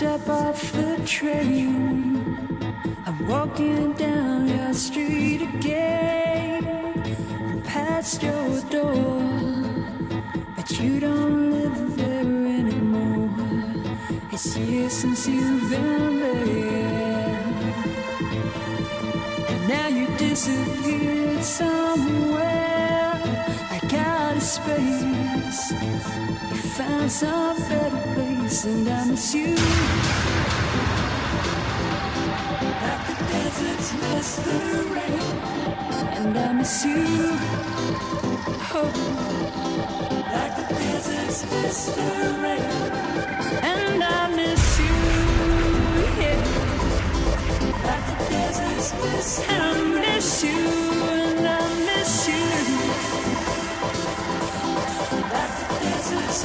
I step off the train. I'm walking down your street again, past your door. But you don't live there anymore. It's years since you've been there. And now you disappeared somewhere. Like out of space. You found some better place, and I miss you. Like the deserts miss the rain, and I miss you. Oh, like the deserts miss the rain.